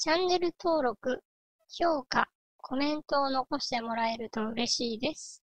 チャンネル登録、評価、コメントを残してもらえると嬉しいです。